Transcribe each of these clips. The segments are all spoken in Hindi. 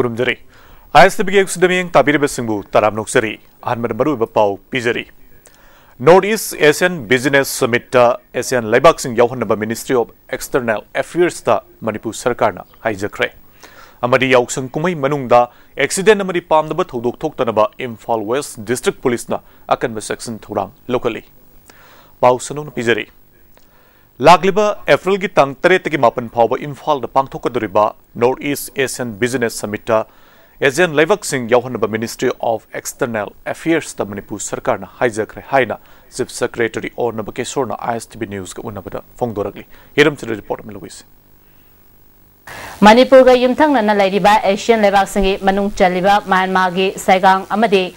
खुलुमजरी आईएसटीबीगे एक्सडेमियंग ताबिरबे सिंहबू ताराम नोक्सरी आनमर मरु बपाव पिजरी North East Asian Business Summit Asian लाइबाक Singh Ministry of External Affairs ता मणिपुर सरकार ना हाइजखरे अमरी याउसंग कुमई मनुंगदा एक्सीडेंट अमरी पामदब थौदोक थोक्तनब इम्फाल वेस्ट डिस्ट्रिक्ट पुलिस ना अकनब सेक्शन थौरांग लोकली पाउसनु पिजरी Lagliba April gi tang tere tegi mapan pawba Imphal da pangthok kaduriba North East Asian Business Summit ta ASEAN Laivak Singh Yawhanaba Ministry of External Affairs da Manipur Sarkar na haijakre haina Chief Secretary O Nabakeshwar na ISTV News ka unabada phongdorakli hiram chira report miluis Manipur ga yumthang na lairiba Asian Laivak Singh manung chaliba Myanmar gi saigang amade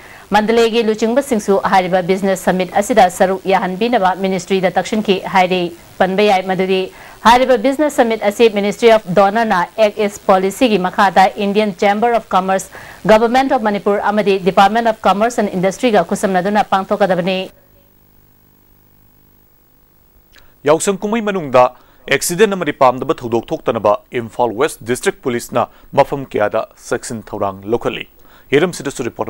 लुचिंगब सिंगसु हारिबा बिज़नेस समिट असिदा सरुक याहनबिनबा मिनिस्ट्री द की हाइरे पनबे याय बिज़नेस समिट असे मिनिस्ट्री ऑफ़ डोनर ना इस पॉलिसी की मखादा Indian Chamber of Commerce Government of Manipur Department of Commerce and Industry का खुसमनदुना पांगथोकदबने याउसंग कुमई एक्सीडेंट अमदी पामदब इम्फाल वेस्ट डिस्ट्रिक्ट पुलिसना मफम कियादा सेक्शन थौरांग लोकली हिरम सिदसु रिपोर्ट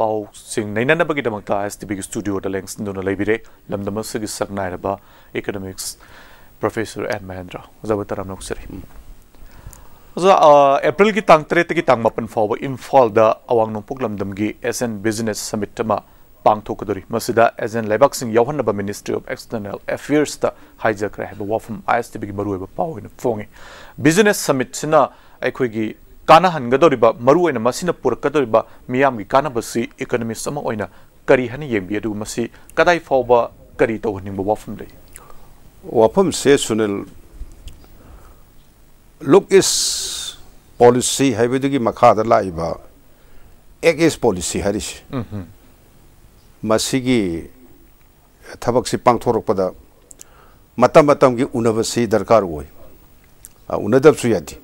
नंबर थादब गाड़ी चिंब क्या फागतना फाइन थीहनबी थबक चथरे अमरोद गाड़ी अचौबसिंग मी का हेन तोंशिबू फागतना आइन की थबक लौटप होरगनी है आईएसटीबी मरुब पाव सना लाइबाक पाउसेद फोंगलिबा पाउसिंग नैननबगीदमक्ता एस टी बी स्टूडियो लेंसदुना लेबिरे लमदमसगी सकनायरबा इकोनॉमिक्स प्रोफेसर एन महेंद्र जबतरम नोक्सरी एप्रिल की तांग तरेत की तांग मपन फाव इम्फाल द अवांग नोंपुक लमदमगी एसएन बिज़नेस समिट मा पांगथोकदोरी मसिदा एजेंट लेबाकसिंग यावहनबा मिनिस्ट्री ऑफ़ एक्सटर्नल अफेयर्स द हाइजक्रे हैब वाफम आईएसटीबी की मरुएबा पाव फोंगे बिज़नेस समिट सिना अखोगी काना हनगदोरिबा मरुओइना मसिना पुरकदोरिबा मियामगी कानाबसी इकोनॉमिस्ट अमा ओइना करी हनि येंबि अदु मसि कदाई फावबा करी तो वाफम ले वाफम से सुनिल लुक इस पॉलिसी हाइबेदुगी मखादा लाइबा एक इस पॉलिसी हरिस मसिगी थबक से पांगथोरकपदा मतम मतम की उनबसी दरकार होय उनदब सु यादी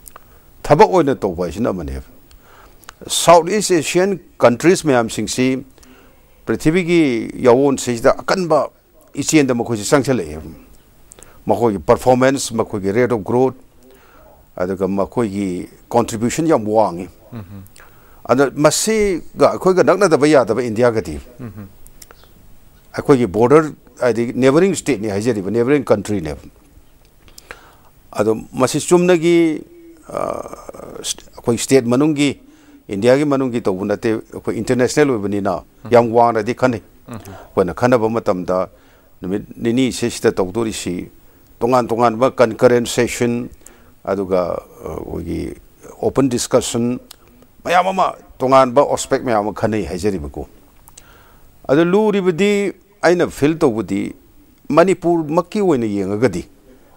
साउथ ईस्ट एशियन कंट्रीज़ मैम सिंगसी पृथ्वी की यवोन सिदा अकनबा मखोइ संगचले मखोइ परफॉर्मेंस मखोइ रेट ऑफ़ ग्रोथ अदुगा मखोइ की कंट्रीब्यूशन याम वांगी अद मसी गा अखोइ गा नगना दबा यादब इंडिया गति अखोइ की बॉर्डर आदि नेबरिंग स्टेट ने हाइजरी नेबरिंग कंट्री ने अदो मसी चुमनगी अखोई स्टेट मनुंगी इंडिया की मनुंगी तो नते अखोई इंटरनेशनल होबनीना याम वांगरदी खने कोना खनब मतमदा नुमित निनी सेसिदा तौदोरिसी तोंगान तोंगान बा कनकरेंट सेशन अदुगा ओगी ओपन डिस्कशन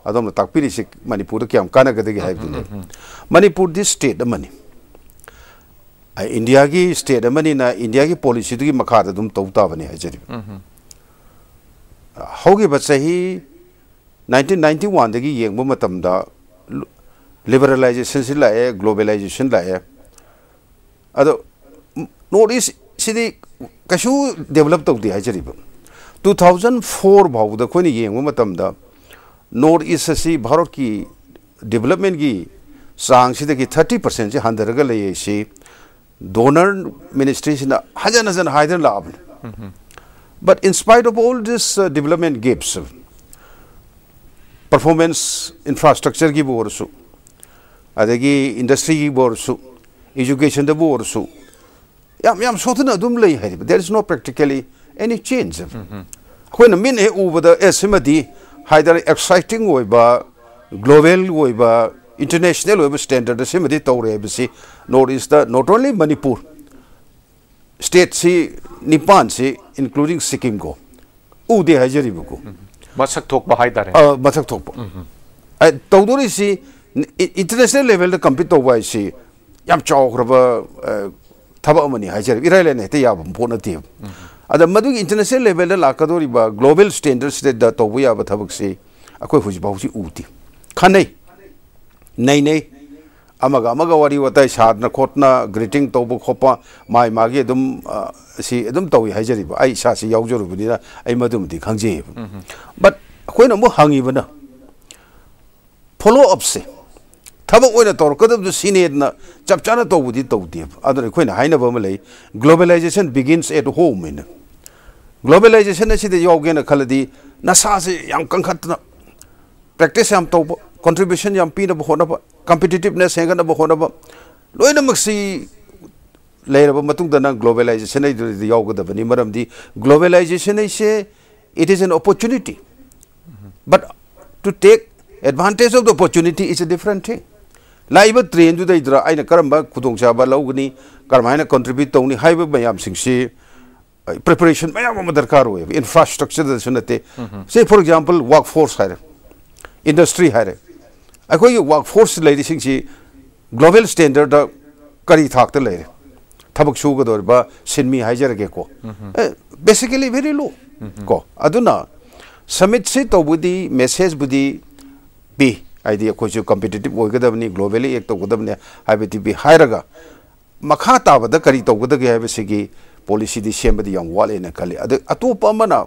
मणिपुर अदम ताकपीरीसे मणिपुर क्या कानगदगी हाइबदुने मणिपुर दि स्टेट इंडिया की स्टेट ना इंडिया की पॉलिसी दुगी मखाद दुम तौता बने हाइजरी होगी बचही 1991 दगी येंगबो मतमदा लिबरलाइजेशन से लाए ग्लोबलाइजेशन लाए अदो ईस्ट सिदी कशु डेवलप तौदी हाइजरी 2004 भावदा खोनी येंगबो मतमदा नॉर्थ ईस्ट से भारत की डेवलपमेंट की चांगी थर्टी पर्सेंट से हंधरग लेसी डोनर मिनिस्ट्री से हजन हजन हादन लाबने but in spite of all this development gaps performance infrastructure की बोरसु अदगी इंडस्ट्री की बोरसु एजुकेशन द बोरसु याम याम सोथन अदुम ले है। There is no practically any change अखोइन मिन हे उबद एसमदी हाइदर एक्साइटिंग ग्लोबल इंटरनेशनल स्टैंडर्ड से है north east not only Manipur state से निपान से इंक्लूडिंग सिक्किम को उदे हाइजरीबको तौदरी थोप इंटरनेशनल लेवल कंपीट तौब है यम चाब थब इराइलेन हेट याब पोट अद मधुगी इंटरनेशनल लेवल लाकदोरीब ग्लोबल स्टैंडर्ड्स दे तौब याब थबकसे अखोय हुजिब हुजि उदे खनै नै खोटना ग्रीटिंग तब खोप माय मागे दुम सि दुम तौय हाइजरिब आइ सासि यावजरुबनिना आइ मधुमदि खंगजे बट अखोय नमु हांगिबना फॉलो अप से चपचा तौदी तौदे अखोन globalisation begins at home globalisation यौगे खलदी नशा से कंखत्ना प्रैक्टिस कंट्रीब्यूशन पीनब हॉब कंपिटेटिवने से हॉब लोनमें ग्लोबलाइजेशन यौगदी ग्लोबलाइजेशन से it is an opportunity but to take advantage of the opportunity is a different thing लाइव ट्रेन जुद्र अगर कम कुदा लौनी कर्म contribute तौनी ma'am Singh ai de yoga da bani maram di globalization ai se it is an opportunity but to take advantage of the opportunity is a different thing लाइव ट्रेन जो दर अगर करम खुदचाब लौगनी करम कंट्रीब्यूट तौनी है मैम से प्रिपरेशन मैम दरकार हो इंफ्रास्ट्रक्चर नाते से फॉर एग्ज़ाम्पल वर्क फोर्स है इंडस्ट्री है अखोई वर्क फोर्स लेरी ग्लोबल स्टैंडर्ड करी थाक लेरे थबक सूगदौरब सिनमी हाइजरगे को बेसिकली वेरी लो को अदुना समिट से तौबुदी मेसेज बुदी पी आइदी अखोइसु कम्पिटिटिव ओइगदबनी ग्लोबली एक तौगदबने हाइबति बि हाइरगा मखा ताबदा करी तौगदगे हाइबसिगी पॉलिसी याम वाले न खले अद अतोप अमना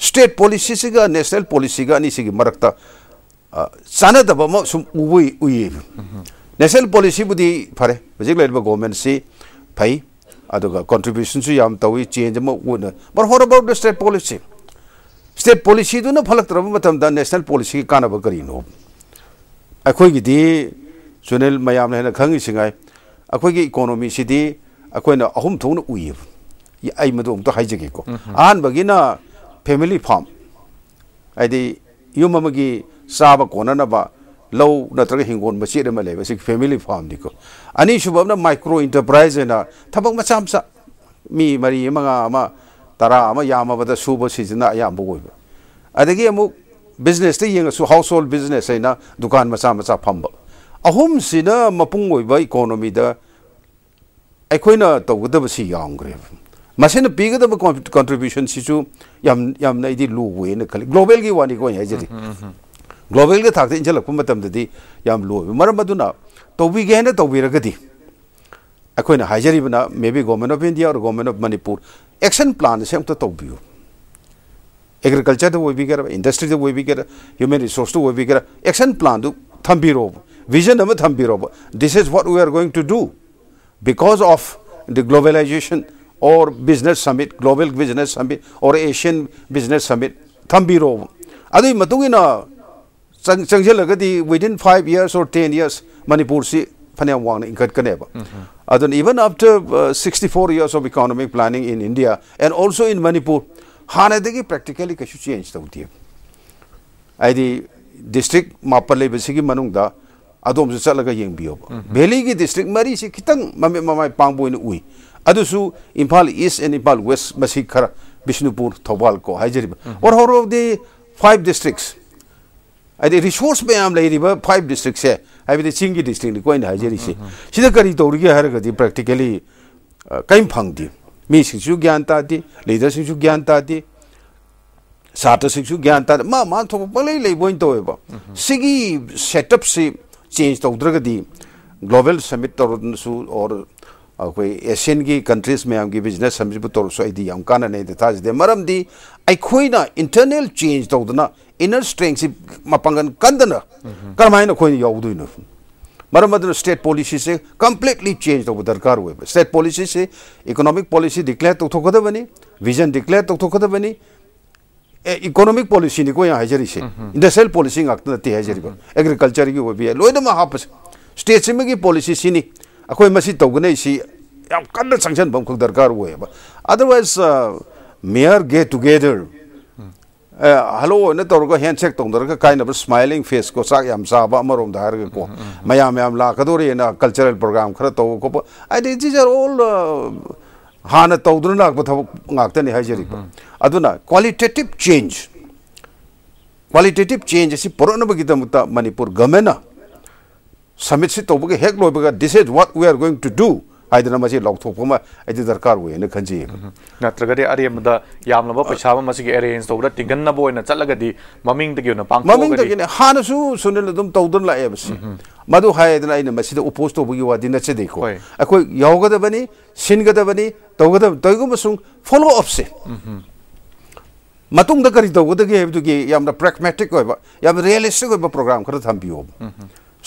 स्टेट पॉलिसी सिगा नेशनल पॉलिसी गा नि म उबुई उइ नेशनल पॉलिसी बुदी फरे हजिक लेब गवर्नमेंट सी फै अदुगा कंट्रीब्यूशन सु याम तौई चेंज म उन but what about the state policy state policy दुना फलक्तरब मतम दा नेशनल अखोना अहम थोन उइब आई मदो हम तो हाइजगे को आन बगिना फैमिली फार्म आदि युम मगी साब नत्र हिंगोन मचे रे मले फैमिली फार्म दिको माइक्रो इंटरप्राइज ना थबक मचाम सा मी मरी मा तरा मा सूब बद सुब सिजना याम बिज़नेस ते हाउस होल्ड बिज़नेस है दुकान मचा मचा फंब अहुम सिना मपुंग ओइबा ꯑꯩꯈꯣꯏꯅ ꯇꯧꯒꯗꯕꯁꯤ ꯌꯥꯝꯈ꯭ꯔꯦꯕ ꯃꯁꯤꯅ ꯄꯤꯒꯗꯕ ꯀꯟꯇ꯭ꯔꯤꯕ꯭ꯌꯨꯁꯟꯁꯤꯁꯨ ꯌꯥꯝ ꯌꯥꯝꯅ ꯑꯩꯗꯤ ꯂꯨꯋꯦꯅ ꯈꯜꯂꯤ ꯒ꯭ꯂꯣꯕꯦꯜꯒꯤ ꯋꯥꯅꯤꯀꯣ ꯑꯩ ꯍꯥꯏꯖꯔꯤ ꯒ꯭ꯂꯣꯕꯦꯜꯒꯤ ꯊꯥꯛꯇ ꯏꯟꯁꯤꯜꯂꯛꯄ ꯃꯇꯝꯗꯗꯤ ꯌꯥꯝ ꯂꯨꯕ ꯃꯔꯝ ꯑꯗꯨꯅ ꯇꯧꯕꯤꯒꯦ ꯍꯥꯏꯅ ꯇꯧꯕꯤꯔꯒꯗꯤ ꯑꯩꯈꯣꯏꯅ ꯍꯥꯏꯖꯔꯤꯕꯅ maybe government of India or government of Manipur action plan ꯑꯁꯤ ꯑꯝꯇ ꯇꯧꯕꯤꯌꯨ agriculture to get industry to get human resource to get action plan to thambiro vision of thambiro this is what we because of the globalization or business summit, global business summit or Asian business summit, thambiro. Adi matungina changjilagadi within 5 years or 10 years, Manipur si phane wang inkat kaneba. Adun even after uh, 64 years of economic planning in India and also in Manipur, hane hanadegi practically kashu change tawdiye. Aidi district mapalebesi ki manungda. ꯑꯗꯣꯝꯁꯨ ꯆꯠꯂꯒ ꯌꯦꯡꯕꯤꯌꯣꯕ ꯚꯦꯂꯤꯒꯤ ꯗꯤꯁꯇ꯭ꯔꯤꯛ ꯃꯔꯤꯁꯤ ꯈꯤꯇꯪ ꯃꯃꯤꯠ ꯃꯃꯥꯏ ꯄꯥꯡꯕ ꯑꯣꯏꯅ ꯎꯏ ꯑꯗꯨꯁꯨ Imphal east and Imphal west ꯃꯁꯤ ꯈꯔ ꯕꯤꯁꯅꯨꯄꯨꯔ ꯊꯧꯕꯥꯜ ꯀꯣ ꯍꯥꯏꯖꯔꯤꯕ or four of the five districts ꯍꯥꯏꯗꯤ ꯔꯤꯁꯣꯔꯁ ꯃꯌꯥꯝ ꯂꯩꯔꯤꯕ ꯐꯥꯏꯚ ꯗꯤꯁꯇ꯭ꯔꯤꯛꯁꯦ ꯍꯥꯏꯕꯗꯤ ꯆꯤꯡꯒꯤ ꯗꯤꯁꯇ꯭ꯔꯤꯛꯅꯤꯀꯣ ꯑꯩꯅ ꯍꯥꯏꯖꯔꯤꯁꯦ ꯁꯤꯗ ꯀꯔꯤ ꯇꯧꯔꯤꯒꯦ ꯍꯥꯏꯔꯒꯗꯤ ꯄ꯭ꯔꯦꯛꯇꯤꯀꯦꯂꯤ ꯀꯔꯤꯝ ꯐꯪꯗꯦ ꯃꯤꯁꯤꯡꯁꯨ ꯒ꯭ꯌꯥꯟ ꯇꯥꯗꯦ ꯂꯤꯗꯔꯁꯤꯡꯁꯨ ꯒ꯭ꯌꯥꯟ ꯇꯥꯗꯦ ꯁꯥꯇ꯭ꯔꯁꯤꯡꯁꯨ ꯒ꯭ꯌꯥꯟ ꯇꯥꯗ ꯃꯥ ꯃꯥ ꯊꯣꯛꯄ ꯄꯪꯂꯩ ꯂꯩꯕ ꯑꯣꯏꯅ ꯇꯧꯋꯦꯕ ꯁꯤꯒꯤ चेंज तौद ग्लोबल समिट तौर और अखोई एशियन की कंट्रीज़ मैम की बिज़नेस समिट तौरसु आईदी यम कानने इंटरनल चेंज तौदना इनर स्ट्रेंथ मपंगन कंदना करमाइन अखोइन स्टेट पॉलिसी से कंप्लीटली चेंज तब दरकार स्टेट पॉलिसी से इकोनॉमिक पॉलिसी डिक्लेयर तौथोकदबनी विजन डिक्लेयर तौथोकदबनी इकोनॉमिक पोलिसी को यहाँ हाजरीसे इंडस्ट्रियल पोलिसी नाते हाजरीब एग्रीकल्चर की लोनम हापसे स्टेट की पोलिसी अखोई तौगने कन्न चंगन खुद दरकार हो otherwise mayor get together hello na tor go handshake tong dar ka kind of smiling face ko sak yam sa ba marom dar ga ko mayam yam la ka dori na cultural program khra to ko i these are all uh, हाँ तौदन लाप थबकने क्वालिटेटिव चेंज क्वालिटेटिव चेंज से पुरनबीद मनपुर गवर्मेंट समिट से तब हेक लोबग this is what we are going to do ꯍꯥꯏꯗꯅ ꯃꯁꯤ ꯂꯥꯎꯊꯣꯛꯄ ꯑꯃ ꯑꯩꯗꯤ ꯗꯔꯀꯥꯔ ꯑꯣꯏꯌꯦꯅ ꯈꯟꯖꯩ ꯅꯠꯇ꯭ꯔꯒꯗꯤ ꯑꯔꯦꯝꯕꯗ ꯌꯥꯝꯂꯕ ꯄꯩꯁꯥ ꯑꯃ ꯃꯁꯤꯒꯤ ꯑꯦꯔꯦꯟꯖ ꯇꯧꯕꯗ ꯇꯤꯡꯒꯟꯅꯕ ꯑꯣꯏꯅ ꯆꯠꯂꯒꯗꯤ ꯃꯃꯤꯡꯗꯒꯤ ꯑꯣꯏꯅ ꯄꯥꯡꯊꯣꯛꯑꯒꯗꯤ ꯃꯃꯤꯡꯗꯒꯤꯅꯦ ꯍꯥꯟꯅꯁꯨ ꯁꯨꯅꯤꯜ ꯑꯗꯨꯝ ꯇꯧꯗꯨꯅ ꯂꯥꯛꯑꯦꯕ ꯁꯤ ꯃꯗꯨ ꯍꯥꯏꯗꯅ ꯑꯩꯅ ꯃꯁꯤꯗ ꯎꯄꯣꯁ ꯇꯧꯕꯒꯤ ꯋꯥꯗꯤ ꯅꯠꯆꯗꯦꯀꯣ ꯑꯩꯈꯣꯏ ꯌꯥꯎꯒꯗꯕꯅꯤ ꯁꯤꯟꯒꯗꯕꯅꯤ ꯇꯧꯒꯗꯕ ꯇꯧꯒꯨꯝꯕꯁꯨꯡ ꯐꯣꯂꯣ ꯑꯞꯁꯦ ꯃꯇꯨꯡꯗ ꯀꯔꯤ ꯇꯧꯒꯗꯒꯦ ꯍꯥꯏꯕꯗꯨꯒꯤ ꯌꯥꯝꯅ ꯄ꯭ꯔꯦꯛꯃꯦꯇꯤꯛ ꯑꯣꯏꯕ ꯌꯥꯝꯅ ꯔꯤꯌꯦꯂꯤꯁꯇꯤꯛ ꯑꯣꯏꯕ ꯄ꯭ꯔꯣꯒ꯭ꯔꯥꯝ ꯈꯔ ꯊꯝꯕꯤꯌꯣꯕ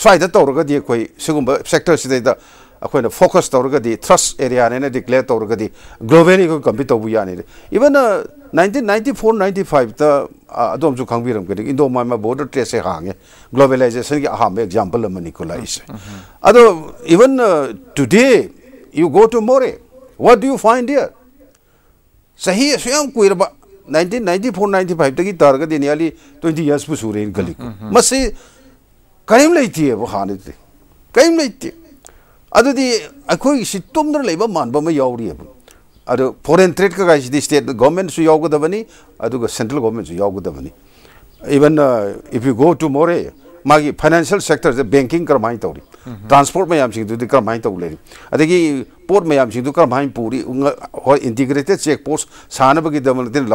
ꯁ꯭ꯋꯥꯏꯗ ꯇꯧꯔꯒꯗꯤ ꯑꯩꯈꯣꯏ ꯁꯤꯒꯨꯝꯕ ꯁꯦꯛꯇꯔꯁꯤꯗꯩꯗ ꯑꯩꯈꯣꯏꯅ ꯐꯣꯀꯁ ꯇꯧꯔꯒꯗꯤ ꯊ꯭ꯔꯁ ꯑꯦꯔꯤꯌꯥꯅꯦꯅ ꯗꯤꯀ꯭ꯂꯦꯌꯔ ꯇꯧꯔꯒꯗꯤ ꯒ꯭ꯂꯣꯕꯦꯜꯂꯤ ꯑꯩꯈꯣꯏ ꯀꯝꯄꯤꯠ ꯇꯧꯕ ꯌꯥꯅꯤ even nineteen ninety four ninety ꯐꯥꯏꯚꯇ ꯑꯗꯣꯝꯁꯨ ꯈꯪꯕꯤꯔꯝꯒꯅꯤ ꯏꯟꯗꯣ ꯃꯥꯏꯃ ꯕꯣꯔꯗꯔ ꯇ꯭ꯔꯦꯗꯁꯦ ꯍꯥꯡꯉꯦ ꯒ꯭ꯂꯣꯕꯦꯂꯥꯏꯖꯦꯁꯟꯒꯤ ꯑꯍꯥꯟꯕ ꯑꯦꯛꯖꯥꯝꯄꯜ ꯑꯃꯅꯤꯀꯣ ꯂꯥꯛꯏꯁꯦ ꯑꯗꯣ ꯏꯚꯟ ꯇꯨꯗꯦ ꯌꯨ ꯒꯣ ꯇꯨ ꯃꯣꯔꯦ ꯋꯥꯠ ꯗꯨ ꯌꯨ ꯐꯥꯏꯟ ꯗꯤꯌꯔ ꯆꯍꯤ ꯑꯁꯨꯌꯥꯝ ꯀꯨꯏꯔꯕ ꯅꯥꯏꯟꯇꯤꯟ ꯅꯥꯏꯟꯇꯤ ꯐꯣꯔ ꯅꯥꯏꯟꯇꯤ ꯐꯥꯏꯚꯇꯒꯤ ꯇꯥꯔꯒꯗꯤ ꯅꯤꯌꯥꯔꯂꯤ ꯇ꯭ꯋꯦꯟꯇꯤ ꯌꯔꯁꯄꯨ ꯁꯨꯔꯦꯅ ꯈꯜꯂꯤꯀꯣ ꯃꯁꯤ ꯀꯔꯤꯝ ꯂꯩꯇꯦꯕ ꯍꯥꯟꯅꯗꯤ ꯀꯔꯤꯝ ꯂꯩꯇꯦ है वो हाने ते करीम लेती अदुदी अखोई सि तुमदर लेबा मानबा म यावरी है अदु फॉरेन ट्रेड का गाइस स्टेट गवर्नमेंट सु यावगदबनी अदुगा सेंट्रल गवर्नमेंट सु यावगदबनी even if you go to Moreh मागी फाइनेंशियल सेक्टर से बैंकिंग करमाई तौरी ट्रांसपोर्ट मैम सिंह करमाई तौ लेरी अदगी पोर्ट मैम सिंह करमाई पूरी हो इंटीग्रेटेड चेक पोस्ट सानबगी दमन दिन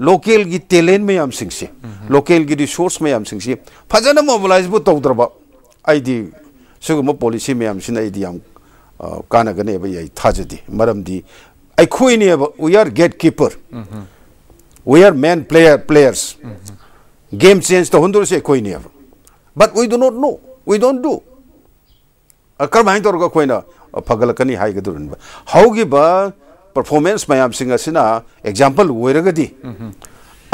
लोकल की तेलें मैम सिंह लोकल की रिसोर्स मैम सिंह फजन मोबलाइज तौद्रब अगुब पॉलिसी मैम कानगनेब थाजदे अखोनेब we are gatekeeper we are main player players game change तौहदे अखोनेब but we do not know we don't do come तौर अखोना फगलकनी हागदब ꯄꯔꯐꯣꯔꯃꯦꯟꯁ ꯃꯌꯥꯝꯁꯤꯡ ꯑꯁꯤꯅ ꯑꯦꯛꯖꯥꯝꯄꯜ ꯑꯣꯏꯔꯒꯗꯤ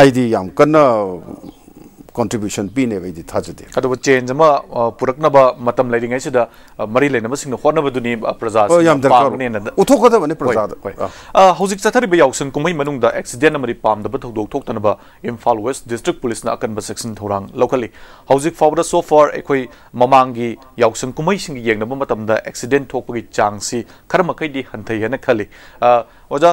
ꯑꯩꯗꯤ ꯌꯥꯝ ꯀꯟꯅ contribution pine bai di thajade adu change ma purakna ba matam leiringai sida mari leinaba singna hotna ba duni praja oh yam dar ne na uthok da bane praja a hauzik chathari ba yausang kumai manung da accident amari pam da ba thodok thok tan ba imphal west district police na akan ba section thorang locally hauzik fawda so far ekoi mamangi yausang kumai sing yeng na ba matam da accident thok ba gi chang si kharma kai di hanthai hena khali oja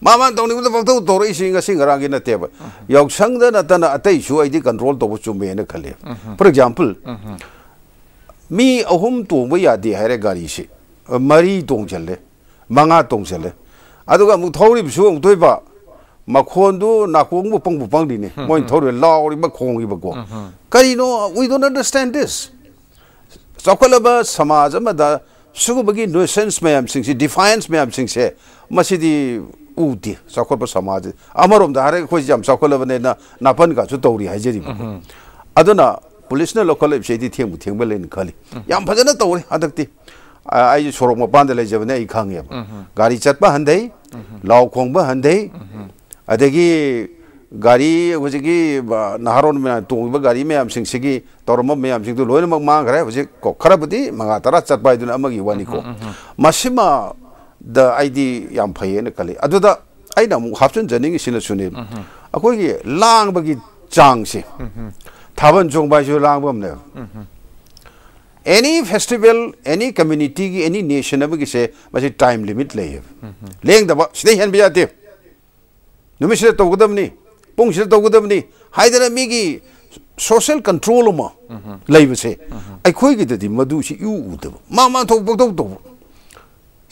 마만 동네부터 박도 도로 이신가 싱가랑이나 대.바 역상다 나타나 아테 이슈 아이디 컨트롤 도부 좀메네 칼레 for example 미 어홈 도모야디 하레 가리시 마리 동절레 망아 동절레. 아도가 뭐 더우리 비슈 도이바. 마콘도 나콩부 뽕부 뽕디네. 뭐 더우리 라우리 마콩이 버고. 까이노 we don't understand this. sokalaba samajamada sugubagi nuisance mayam singsi defiance mayam singse masidi उदे चाखोट समाज अमरोम दारे खोज जाम चाखोलबने ना नापन का तौरी अदुना पुलिस ने लोकल सेदी थेंबु थेंबे लेन खली याम फजना तौरी हदकती आई सोरोक मपान ले जबने आई खांगे गाड़ी चटपा हंदै लाव खोंबा हंदै अदगी गाड़ी हुजगी नहारोन में तोंबा गाड़ी में आम सिंगसिगी तौरम में आम सिंग लोइन मग रहे हुजे को खरबदी मंगा तरा चटपा इदुन अमगी वानी को मसिमा 다 아이디 양 파이에는 칼리 아도다 아이나 뭐 합전 전행이 신을 주네 아 거기 랑박이 장시 답은 종바시 랑범네 any festival any community any nation ab gise masi time limit le leng da sine hen bi ate numishe to gudam ni pungshir to gudam ni haidara mi gi social control ma laibe se ai khoi gi de madu si yu u de ma ma to bok to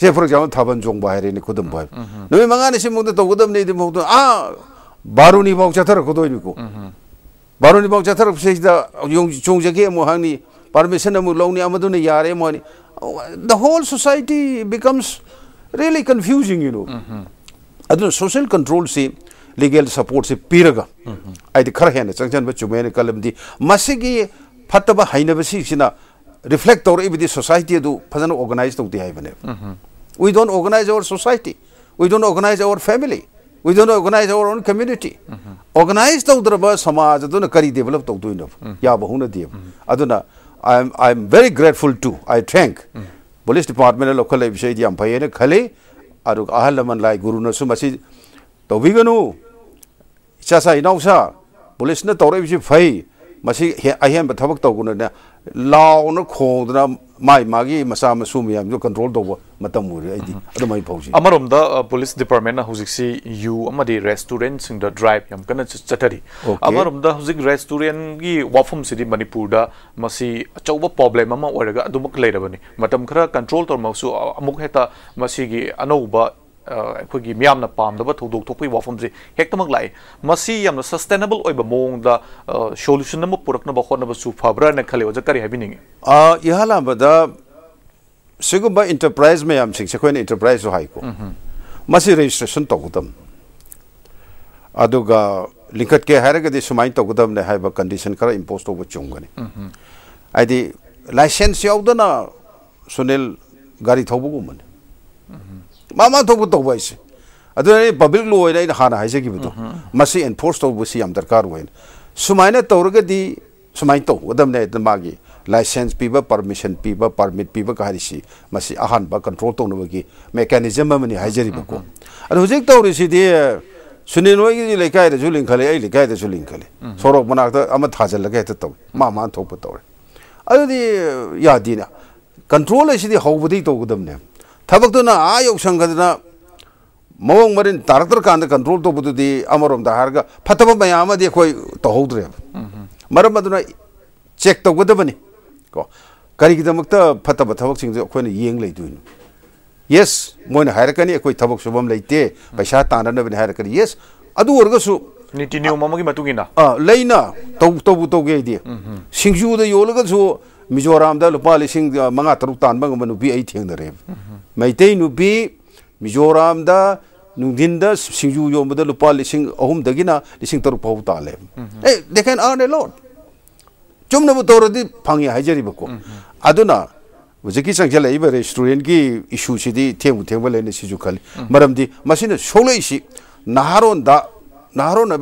से फॉर एग्ज़ाम्पल थाबन जोंग बाहरे ने खुदम बाहर नमे मंगा ने सिमोंग तो खुदम ने दिमोंग आ बारू नि मोंग चथर खुदो नि को बारू नि मोंग चथर से द जोंग जोंग जगे मो यारे मो the whole society becomes really confusing you know अदु सोशल कंट्रोल से लीगल सपोर्ट से पीरगा आइदि खर हेन चंगचन ब कलम दि मसिगी फतबा reflect tor ibidi society du phajana organize to di hai bane we don't organize our society we don't organize our family we don't organize our own community organize to draba samaj du na kari develop to du no ya bahuna di aduna I'm, I'm very grateful to, I thank police department local विषय दी हम भाई ने खले और आहल लमन लाई गुरु न सुमसी तो भी गनु इच्छा सा इनाउ सा पुलिस तौरे विषय भाई मसी अहम थबक तो गुन ने लाव न खोदना माई मागी मसा मसु मियाम जो कंट्रोल तो मतम मुरे आई दी अदम आई फौजी अमरोम द पुलिस डिपार्टमेंट सी यू अमदी रेस्टोरेंट सिंग द ड्राइव यम कन चतरी अमरोम द हुजिक रेस्टोरेंट गी वाफम सिदी मणिपुर द मसी अचौब प्रॉब्लम अमा ओरगा अदुमक लेरबनी मतम खरा कंट्रोल तोर मसु अमुक हेता मसी गी अनौबा ꯑꯩꯈꯣꯏꯒꯤ ꯃꯤꯌꯥꯝꯅ ꯄꯥꯝꯗꯕ ꯊꯧꯗꯣꯛ ꯊꯣꯛꯄꯒꯤ ꯋꯥꯐꯝꯁꯦ ꯍꯦꯛꯇꯃꯛ ꯂꯥꯛꯏ ꯃꯁꯤ ꯌꯥꯝꯅ ꯁꯁꯇꯦꯅꯦꯕꯜ ꯑꯣꯏꯕ ꯃꯑꯣꯡꯗ ꯁꯣꯂꯨꯁꯟ ꯑꯃ ꯄꯨꯔꯛꯅꯕ ꯍꯣꯠꯅꯕꯁꯨ ꯐꯕ꯭ꯔꯥꯅ ꯈꯜꯂꯤ ꯑꯣꯖꯥ ꯀꯔꯤ ꯍꯥꯏꯕꯤꯅꯤꯡꯉꯤ ꯏꯍꯥꯟꯕꯗ ꯁꯤꯒꯨꯝꯕ ꯏꯟꯇꯔꯄ꯭ꯔꯥꯏꯖ ꯃꯌꯥꯝꯁꯤꯡꯁꯦ ꯑꯩꯈꯣꯏꯅ ꯏꯟꯇꯔꯄ꯭ꯔꯥꯏꯖꯁꯨ ꯍꯥꯏꯀꯣ ꯃꯁꯤ ꯔꯦꯖꯤꯁꯇ꯭ꯔꯦꯁꯟ ꯇꯧꯒꯗꯕꯅꯤ ꯑꯗꯨꯒ ꯂꯤꯡꯈꯠꯀꯦ ꯍꯥꯏꯔꯒꯗꯤ ꯁꯨꯃꯥꯏꯅ ꯇꯧꯒꯗꯕꯅꯦ ꯍꯥꯏꯕ ꯀꯟꯗꯤꯁꯟ ꯈꯔ ꯏꯝꯄꯣꯁ ꯇꯧꯕ ꯆꯨꯝꯒꯅꯤ ꯍꯥꯏꯗꯤ ꯂꯥꯏꯁꯦꯟꯁ ꯌꯥꯎꯗꯅ ꯁꯨꯅꯤꯜ ꯒꯥꯔꯤ ꯊꯧꯕꯒꯨꯝꯕꯅꯤ आइसे अदुने पब्लिक लो ओइना हाना हाइजगिबदो मसी एनफोर्स तौबसी याम दरकार होइन सुमाइना तौरगदि सुमाइन तौगदम ने लाइसेंस पीब परमिशन पीब परमिट पीब कहारिसी मसी अहानबा कंट्रोल तौनबगी मेकानिजम अदु हुजिक तौरिसिदि सुनील होगी लेकाय दजु लिंखले लेकाय लिंखले सोरोक बनाक अमा थाजलगे त मा तौरे यादिना कंट्रोल असिदि हौबदि तौगदमने थबक्तुना आ यौसंगदना मवंग मरिन तारतर कांद कंट्रोल तौबदुदि अमरोम दा हारगा फतब मयामदि कोई तौहौद्रे मरम अदुना चेक तौगदबनी को करीगिदमक्त फतब थबक सिंग अखोइन येंग लेदुन यस मोइन हायरकनी अखोइ थबक सुबम लेते पैसा ताननबनि हायरकनी यस अदु वर्गसु नीति नियम अमगी मतुगिना अ लेना तौ तौ तौगे दि सिंगजुद योलगसु मिजोराम दा लुपा लिसिंग मंगा तरुक maitei nupi mizoramda nungdinda singju yombada lupa lising ahum dagina lising taruk pahu taale mm-hmm. eh they can earn a lot. Chumna bu toradi phangi haijari bako mm-hmm. aduna ᱡᱮᱠᱤ ᱥᱟᱝᱡᱟᱞᱟ ᱤᱵᱟᱨᱮ ᱥᱴᱩᱰᱮᱱᱴ ᱜᱤ ᱤᱥᱩ ᱥᱤᱫᱤ ᱛᱮᱢᱩ ᱛᱮᱢᱵᱟ ᱞᱮᱱᱮ ᱥᱤᱡᱩ ᱠᱷᱟᱞ ᱢᱟᱨᱟᱢᱫᱤ ᱢᱟᱥᱤᱱ ᱥᱚᱞᱚᱭ ᱥᱤ ᱱᱟᱦᱟᱨᱚᱱ ᱫᱟ ᱱᱟᱦᱟᱨᱚᱱ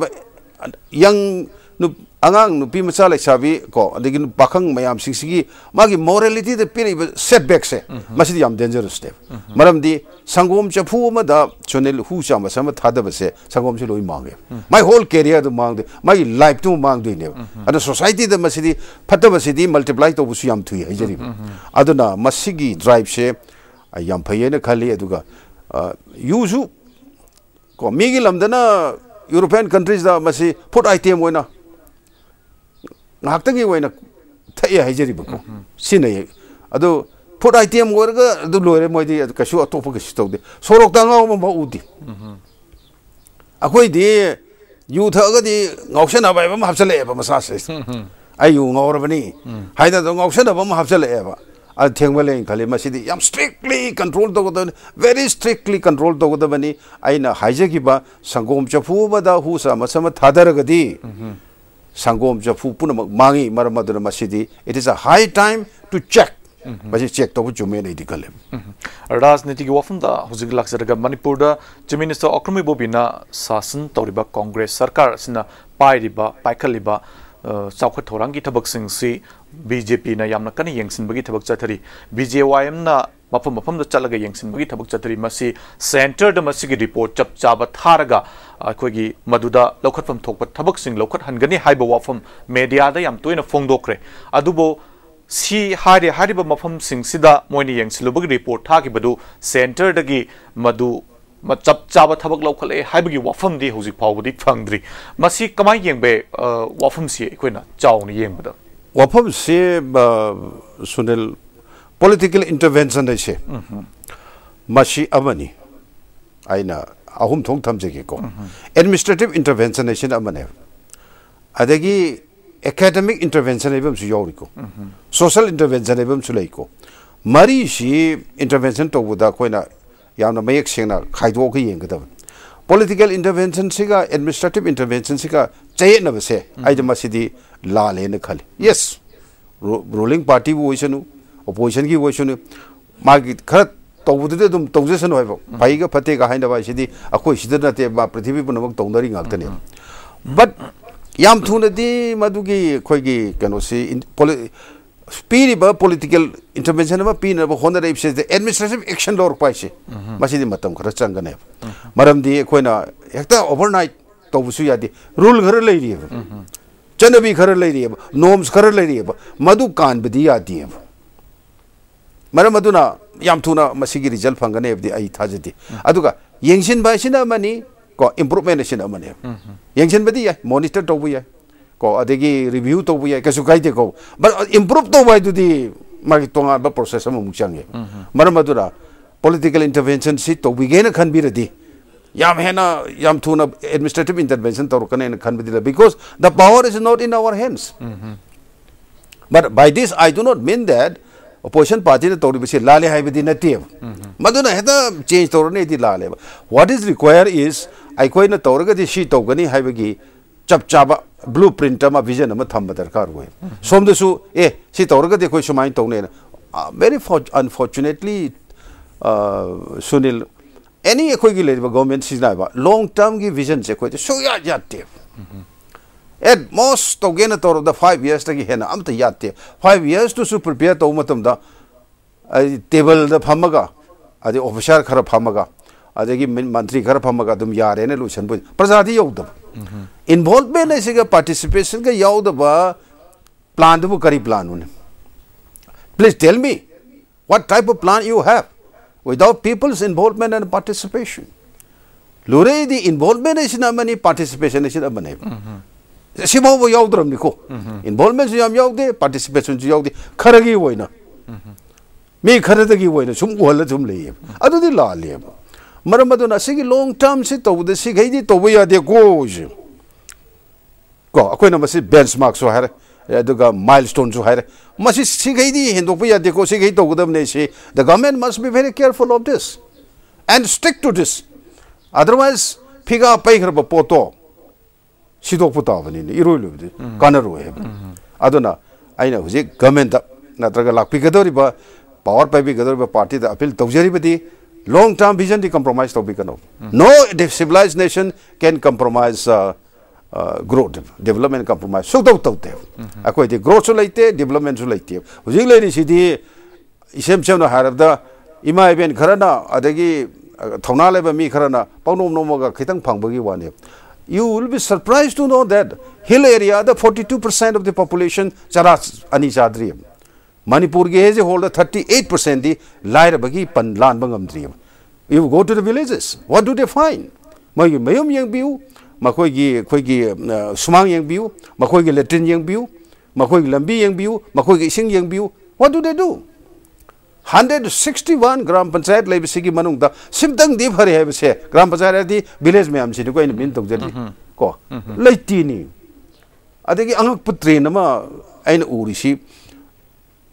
ᱭᱟᱝ ᱱᱩ angang nupi macha le chabi ko lekin pakhang mayam sing sigi magi morality de pin setback se. Masidi yam dangerous step maram di sangom cha phu ma da chonel hu cha ma sam thada ba se sangom se loi mangi my whole career de mangde my life tu to mangde ne. Ada society de masidi phata ba sidi multiply to bu busu yam thui ai ajari aduna masigi drive se yam phaye ne khali aduga yuzu ko migi lamdana european countries da masi put item wena ba hapsale ba masa se ayu ngawrabani haida do ngausana ba hapsale ba a thengwale khali masidi yam strictly control to goda very strictly control to goda bani aina haijagi ba sangom chafu ba da hu sa masama thadaragadi sangom jafu puna mangi maramaduna masidi it is a high time to check basi check to jume nei dikale राजनीति की वफम दा हुजिक लाक्सरगा मणिपुर दा चीफ मिनिस्टर अक्रमी बोबिना शासन तौरिबा कांग्रेस सरकार सिना पाइरिबा पाइखलिबा चाउखत थोरांगी थबक सिंग सी बीजेपी ना यामना कने यंगसिनबगी थबक चथरी बीजेवाईएम ना मफम मफम यंगसिनबगी थबक चथरी मसी सेंटर मसी की रिपोर्ट चप चाबा थारगा अखोगी मदुदा लौखतफम थोकप थबक सिंग लौखत हनगनी हाइबा वाफम मीडिया दा याम तोइना फोंगदोक्रे अदुबो सी हारे हारिबा मफम सिंग सिदा मोइनी यंगसिलुबगी रिपोर्ट थाकिबदु सेंटर दगी मदु चप चाब थबक लौखले हाइबगी वाफम हुजिक फावबदी फंगद्री मसी कमाई येंबे वाफम सी अखोइना चाउन येंबदा वाफम से Sunil political intervention dai se mashi amani aina ahum thong tham je ko administrative intervention nation amane adagi academic intervention ibam su yoriko social intervention ibam su leiko mari shi intervention to buda koina yamna mayek sengna khaido ko yengda political intervention siga administrative intervention siga chaye na base ai jama sidi la le na khali yes ruling party wo isanu opposition ki wo isanu magi khara तौबदे तुम तौजसन हो भाई का फते का हाइना बाइसिदी अखोई सिदर नते बा पृथ्वी पुनमक तौनरी ngakतने बट याम थुनदी मदुगी खोइगी कनोसी पीरिबा पॉलिटिकल इंटरवेंशन पीनब होनर एडमिनिस्ट्रेटिव एक्शन लोर पाइसे मसिदी मतम खरा चंगने मरमदी खोइना हेक्ता ओवरनाइट तौबसु यादी रूल घर लेरिए चनबी घर लेरिए नॉर्म्स घर लेरिए मदु कानबदी यादी मरम थूना रिज़ल्ट फंगने थाजी अगर येब को इम्प्रूवमेंट मोनीटर तब को अगे रिव्यू तब कैसे कहते को बट इम्प्रूव तब मैं तोब पोसेस चंगे मरम पोलिटिकल इंटरवेंशन से तौगे खनबीरदी याम हेना थूना एडमिनिस्ट्रेटिव इंटरवेंशन तौरकने खनबदी because the power is not in our hands but by this I do not mean that tori bisi lale hai bidi nati maduna heda change tor ne di lale what is required is ai koi na tor ga di shi to gani hai bagi chap chaba blueprint ma vision ma tham darkar hoye som de su e si tor ga di koi sumai to ne very unfortunately uh, at most तौगे तौर फाइव इयर्स हेन अम यादे फाइव इयर्स तो सू प्रिपेयर टेबल फमग अद खर फमग अद मंत्री खर फमग अम यारे लुसनब प्रजाद यौदब इन्वॉल्वमेंट पार्टिसिपेशन का यौदब प्लान करी प्लानुने please tell me what type of plan you have without people's involvement and participation लुरे involvement participation सिमोबो यौद्रमनी को इन्वोलमेंट जो खरगी वोइन मे खरदगी वोइन सुम उहल जुम लेय अदुदि लाले मरमदन टर्म से तो उदे सी गई जी तो वे आदे गोज को अकोइन मसे बेंचमार्क सो हरे अदुगा माइलस्टोन जो हरे मसे सी को सी the government must be very careful of this and stick to this otherwise फिगा पैखरब पोटो सिदोपुतावनी इरुलुब कनरु हेब अदुना आइना हुजे गमेन द नत्रग लाखपिगदोरिब पावर पाइपिगदोरिब party the appeal तौजरिबदि long term vision the compromise तौबिकनो no civilise nation can compromise growth development compromise सौदौ तौते अकोइदि ग्रोथ लैते डेवलपमेंट लैते हुजे लैनिसिदि इसेम सेम नो हारब द इमा इवेंट खरना अदगी थौना लैब मी खरना पौनोम नोमोगा खैतंग फांगबगी वानि you will be surprised to know that hill area, the 42% of the population, charas ani chadri. Manipur ge is hold 38% the lair bagi pan lan bangam dri. You go to the villages, what do they find? Magi mayum yang biu, makoi gi koi gi uh, sumang yang biu, makoi gi latin yang biu, makoi gi lambi yang biu, makoi gi yang biu. What do they do? 161 gram panchayat लेबसिगी मनुंगदा सिमतंग दी फरे हेबसे ग्राम पंचायत दी विलेज में हमसे कोई मिन तोजरी को लैतीनी अदगी अंगक पुत्रेन मा अइन उरिसी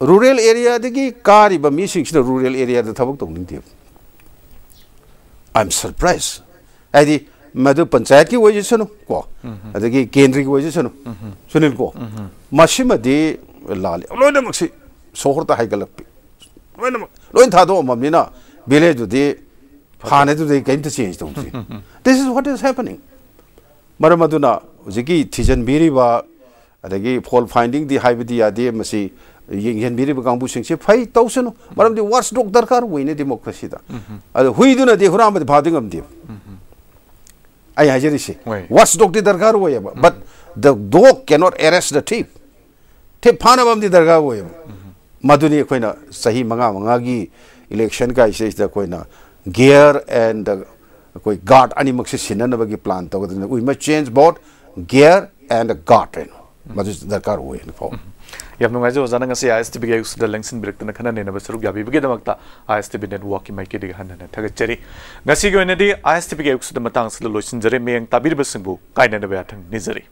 रूरल एरिया दगी कारिबा मिसिंग रूरल एरिया द थबक तोंगनिंग आई एम सरप्राइज आदि मधु पंचायत की वजह से को अदगी केंद्र की वजह से सुनिल को मसिमदि लाले लोइनमक्सी सोहरता हाइगलपी ꯂꯣꯏꯅꯃꯛ ꯂꯣꯏ ꯊꯥꯗꯣꯛꯑꯝꯃꯕꯅꯤꯅ ꯚꯤꯂꯦꯖꯇꯨꯗꯤ ꯍꯥꯟꯅꯗꯨꯗꯒꯤ ꯀꯔꯤꯝꯇ ꯆꯦꯟꯖ ꯇꯧꯗ꯭ꯔꯤ ꯗꯤꯁ ꯏꯁ ꯋꯥꯠ ꯏꯁ ꯍꯦꯄꯅꯤꯡ ꯃꯔꯝ ꯑꯗꯨꯅ ꯍꯧꯖꯤꯛꯀꯤ ꯊꯤꯖꯤꯟꯕꯤꯔꯤꯕ ꯑꯗꯒꯤ ꯐꯣꯜ ꯐꯥꯏꯟꯗꯤꯡꯗꯤ ꯍꯥꯏꯕꯗꯤ ꯌꯥꯗꯦ ꯃꯁꯤ ꯌꯦꯡꯁꯤꯟꯕꯤꯔꯤꯕ ꯀꯥꯡꯕꯨꯁꯤꯡꯁꯤ ꯐꯩ ꯇꯧꯁꯅꯨ ꯃꯔꯝꯗꯤ ꯋꯥꯠꯁꯗꯣꯛ ꯗꯔꯀꯥꯔ ꯑꯣꯏꯅ ꯗꯦꯃꯣꯀ꯭ꯔꯦꯁꯤꯗ ꯑꯗꯣ ꯍꯨꯏꯗꯨꯅꯗꯤ ꯍꯨꯔꯥꯟꯕꯗꯤ ꯐꯥꯗꯤ ꯉꯝꯗꯦꯕ ꯑꯩ ꯍꯥꯏꯖꯔꯤꯁꯤ ꯋꯥꯠꯁꯗꯣꯛꯇꯤ ꯗꯔꯀꯥꯔ ꯑꯣꯏꯌꯦꯕ ꯕꯠ ꯗ ꯗꯣꯛ ꯀꯦꯅꯣꯠ ꯑꯦꯔꯦꯁ ꯗ ꯊꯤꯞ ꯊꯤꯞ ꯐꯥꯅꯕ ꯑꯃꯗꯤ ꯗꯔꯀꯥꯔ ꯑꯣꯏꯌꯦꯕ मधुनी अखोन मंगा मंगा की इलेक्शन का इसे इस गियर एंड कोई गाट अनिम से सिन्नबगी प्लान वी उम चेंज बोट गियर एंड गाट रेनो मधु दरकार हुए यह नुाइज आई एस टी बी उसके लंगसन बिग खरुक याद I S T B network की माइके थगचरी आई एस टी बी उसके लोसीजरे मैं ताबीबू कायनबा निजरी